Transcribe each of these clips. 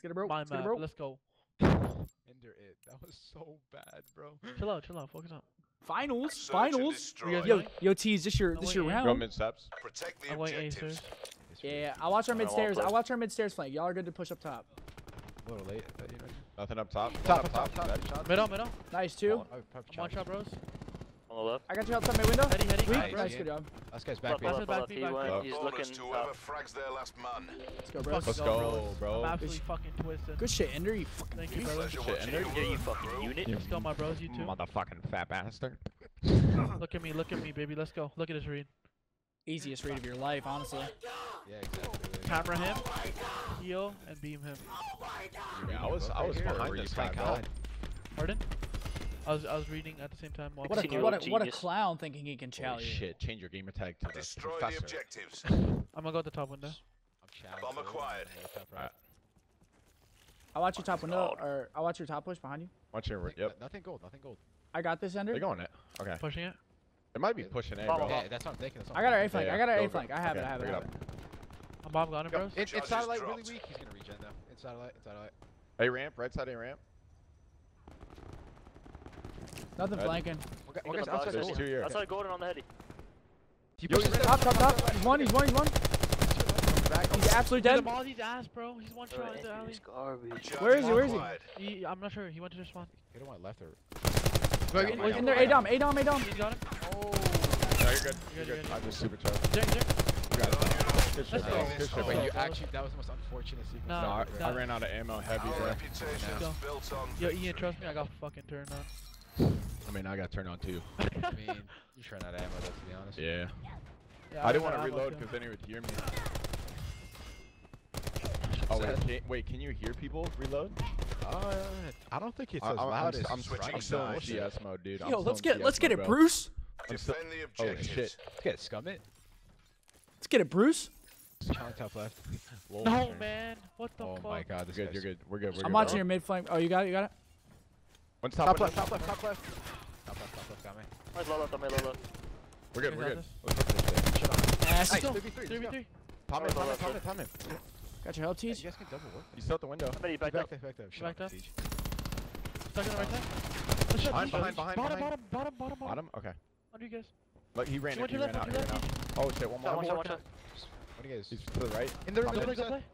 Let's get it, bro. My Let's get it, bro. Let's go. Ender it. That was so bad, bro. Chill out, chill out. Focus up. Finals. Search Finals. destroy. Yo, yo, T, is this your this your round? Go mid steps. Protect the I'm going A, objectives. Yeah, really yeah. I'll watch our mid stairs. I'll watch our mid stairs flank. Y'all are good to push up top. A little late. But, you know, Nothing up top. top, One top, top, top. Shot. Middle, middle. Nice two. Oh, oh, probably One shot, bros. On the left. I got you outside my window. Heady, heady. Sweet. Nice, Nice, good job. Last guy's back up, pull behind. up, pull back up. B, back He's looking to whoever frags their last man. Let's go, bro. Let's Let's go, go, I'm bro. absolutely fucking twisted. Good shit, Ender. You fucking Thank you, brother. Pleasure Shit, Ender. Yeah, you fucking unit. Let's go, my bros. You too. Motherfucking fat bastard. Look at me, look at me, baby. Let's go. Look at this read. Easiest read of your life, honestly. Yeah, exactly. Camera him, heal, and beam him. Yeah, I was I was behind this guy, bro. Pardon? I was I was reading at the same time. What a what a what a clown thinking he can challenge Holy shit! Change your gamer tag to the Destroy the objectives. I'm gonna go at the top window. I'm challenged. Bomb though. acquired. I'm gonna top right. Alright. I'll watch your top window, or I'll watch your top push behind you. Watch your Nothing- yep. Nothing gold. Nothing gold. I got this, Ender. They're going it. Okay. Pushing it. It might be pushing A, Follow bro. Yeah, that's what I'm thinking. What I I'm got our A thinking. flank. Yeah, I got our go, A go. flank. I have it. I have it. bring I it have it. I'm bomb got him, bros. In, in Charges satellite, really weak. He's gonna regen though. In satellite, in satellite. A ramp, right side A ramp. Nothing Red. flanking. One guy- Think one of guy's the outside There's two here. Outside golden on the heady. He Yo, he's. Top, top, top. He's one. He's one. He's one. He's absolutely dead. a ball, he's ass, bro. He's one shot in the alley. He's garbage. Where is he? Where is he? He, I'm not sure. He went to the spawn. You don't want left or. Yeah, In, in there, mine. A dom, A dom, A dom. He's got him. Oh. No, you're good. You're You're good, good. you're good. I just super charged. Jack, Jack. You got it. Good shit, Let's bro. go. Good shit, Wait, bro. you actually that was the most unfortunate sequence. No, No, I, ever. I ran out of ammo heavy, bro. reputation's Go. built on Yo. Ian, trust me, I got fucking turned on. I mean, I got turned on too. I mean, you trying out of ammo though, to be honest. Yeah. Yeah, I didn't want to out of ammo, reload because then he would hear me. Oh wait, can, wait, can you hear people reload? Uh, I don't think it's I, as I'm, loud I'm, as I'm, switching I'm still in. CS mode, dude. I'm Yo, let's get CS let's get mode, it, bro. Bruce. I'm still- Defend the Holy objectives. shit. Let's get scum it. Let's get it, Bruce. Challenge top left. Lol, No, man. What the Oh fuck? my god, this You're good, you're good. We're good, we're I'm good. watching bro. your mid flank. Oh, you got it. You got it. One's top, Top window. left. Top left. Top left. Top left, top left, got me. Nice low left, on me, low left. We're good, we're good. this. Let's look this thing. Nice. Nice, 3v3, 3v3. Tom in, Right, Tom in, left, Tom in, left. Tom in. Got your help, You Teach. guys can double work. He's still at the window. But he He's backed back up. there, back there. Shut Backed up, up. Siege. Stuck on the right side. Let's shot, Behind, let's behind, shot. behind, Bottom, behind. bottom, bottom, bottom, bottom. Bottom? Okay. Under you guys. Look, he ran He went it, he to ran left, out, went he to ran left. out. Oh shit, one Shot, more. one shot, one shot. What do you guys? He's to the right. In the Top room, Go in play, the go room. play.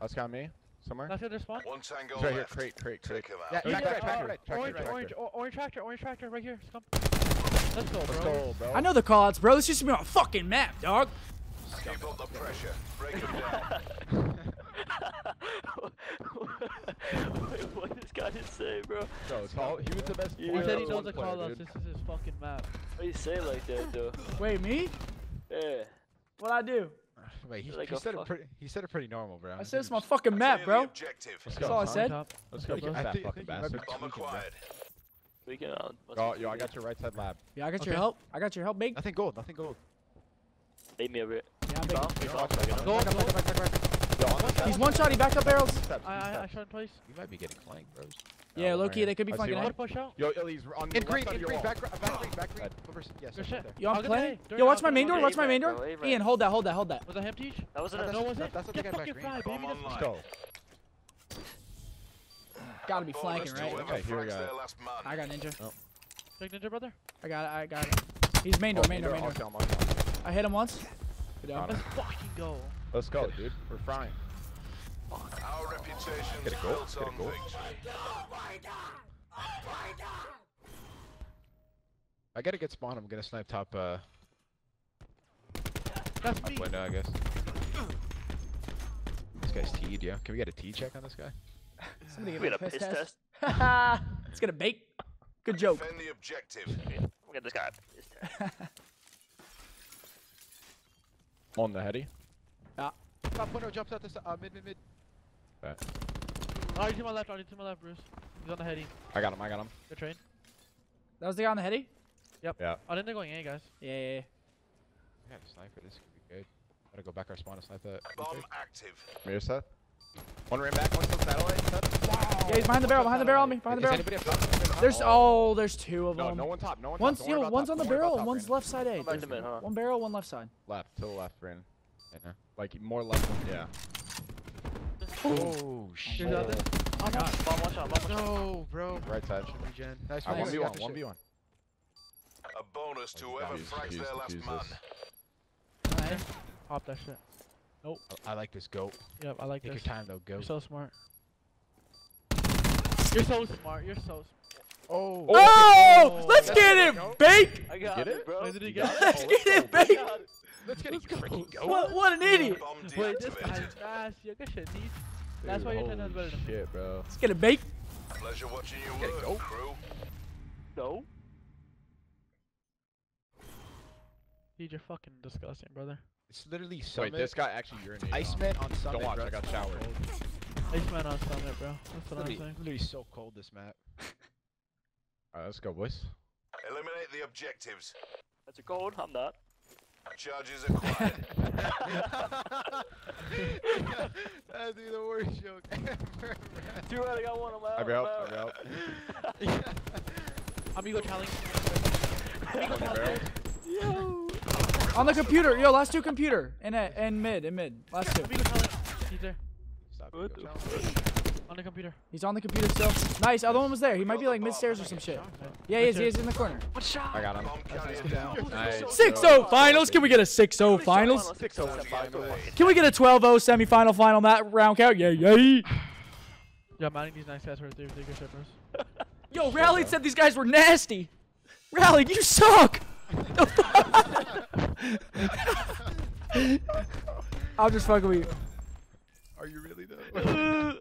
That's got me. Somewhere. That's it, there's spawn. One tango He's right here. Crate, crate, crate. Take him Yeah, out. He's back there, right, uh, back Orange, right, orange, orange tractor, orange tractor, right here. Come. Let's go, Let's bro. go, bro. I know the callouts, bro. This used to be on a fucking map, dog. Keep up the pressure. Break him down. Wait, what did this guy just say, bro? Bro, it's all, he was the best He He said he knows the player, call outs. This is his fucking map. Why do you say like that, though? Wait, me? Yeah. What I do? Wait, he, Like he a said it pretty. He said it pretty normal, bro. I said it's my fucking map, bro. the objective. Let's That's all I said. Top. Let's go, I bro. think- I Fat think- I fucking think you be bastard. Bomb acquired. We can. Uh, Oh, yo, I got your right side lab. Yeah, I got your help. I got your help, big. Nothing gold, nothing gold. Leave me over it. Yeah, I'm big. Bomb, bomb, we Go, bomb. Back up, back up, back up, back up. Yo, on the steps. He's one shot. He backed up barrels. I, I, I shot in place. You might be getting flanked, bros. Yeah, Oh, low key, they could be I see flanking one. A. What push out? Yo, Illy's on the In left green, side of in your green, wall. back, back green, back green. Yes, Good right shit. there. Yo, I'm playing. Yo, watch my main door. Watch my main door. Ian, hold that, hold that, hold that. Was that him, Teach? That wasn't That's a No, was that- it? that's Get they got back fucking fried, baby. Let's Let's go. Gotta be flanking, right? Okay, here we go. their last man. I got ninja. Oh. Big ninja brother. I got it. I got it. He's main door, Oh, main door, main door. I'll kill him, I'll kill him. I hit him once. Good job. Got him. Let's fucking go. Let's go, dude. We're frying. Our reputation's Get a goal, get a on goal. Victory. I gotta get spawn. I'm gonna snipe top, uh, That's top me. window, I guess. This guy's teed, yeah. Can we get a T check on this guy? Somebody give We me a piss test. Let's get a bait. Good joke. Defend the objective. Look at this guy. On the heady. Top window jumps out this, uh, mid, mid, mid. Oh, he's to my left. Oh, he's to my left, Bruce. He's on the heady. I got him, I got him. Good train. That was the guy on the heady? Yep. Yeah. Oh, then they're going A, guys. Yeah, yeah, yeah. I got a sniper. This could be good. Gotta go back our spawn to snipe that. Bomb active. Mirror set. One ran back, one still satellite set. Yeah, he's behind the barrel, behind the barrel on me, behind the barrel. top? There's oh, there's two of No, them. no no one top, no one One's top. Don't yo, one's top, on the barrel, and top, one's left side A. Come back huh? One barrel, one left side. Left, to the left, Brandon. Yeah, no. Like more left, yeah. Oh shit. Here's out there. Bomb one shot, bomb one shot. No, bro. Right side. Regen. Nice I one. one v you one. One shit. v one. A bonus to whoever Defuse, frags defuse, their last defuse man. Nice. Pop that shit. I oh, I like this goat. Yep, I like this. Take your this. time though, You're goat. so smart. You're so smart. You're so smart. Oh. Oh, let's get it, bake. I got get it, it? bro. Wait, did he get got it? Oh, let's get it, bake. Let's get it, freaking goat. What, what an idiot. Wait, this guy's fast. Yo, good shit, Neat. That's why you're ten times better than me. Shit, bro. Let's get it, bake. Pleasure watching you Get it, work, go. crew. No. Dude, you're fucking disgusting, brother. It's literally summit. Wait, this guy actually urinated. on me. Iceman on summit. watch, bro. I got showered. cold. Iceman on summit, bro. That's what I'm Literally, saying. literally so cold this map. Alright, let's go, boys. Eliminate the objectives. That's a gold. I'm not. Charges acquired. That'd be the worst joke ever. Two out. I got one. I'm out. I'll be out. I'm I'll out. be out. Amigo challenge. One barrel. On the computer. Yo, last two computer. And uh, and mid, and mid. Last two. Amigo challenge. He's there. Stop What ego the challenge. On the computer. He's on the computer still. Nice. Other one was there. He might be like mid stairs or some shit. Yeah, he is. He is in the corner. One shot. I got him. Bomb. Nice. 6 0 finals. Can we get a 6 0 finals? Six oh finals. Can we get a 12 0 semifinal final mat round count? Yeah, yeah. Yeah, manning these nice guys right there. Take your shit, bros. Yo, Rally said these guys were nasty. Rally, you suck. I'm just fucking with you. Are you really though?